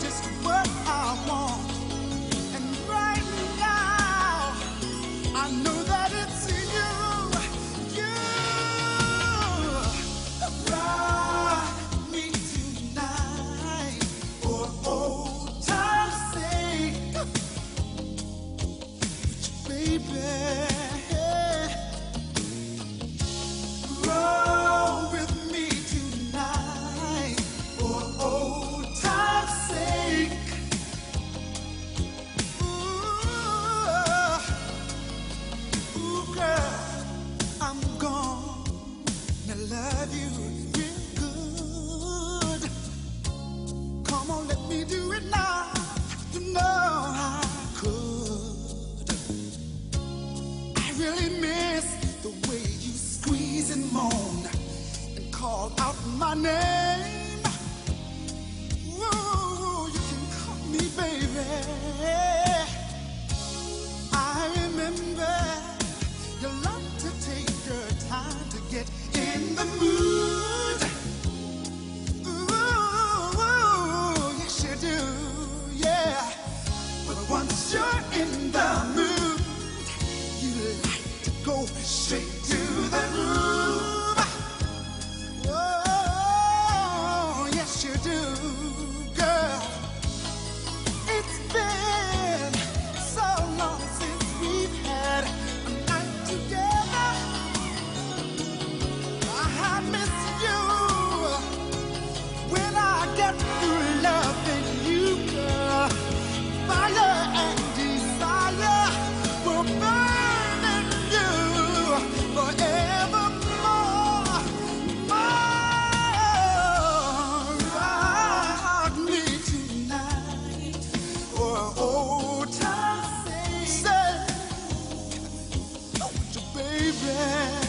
just my name. Ooh, you can call me baby. I remember you like to take your time to get in the mood. Ooh, yes you do, yeah. But once you're in the mood, you like to go straight friend.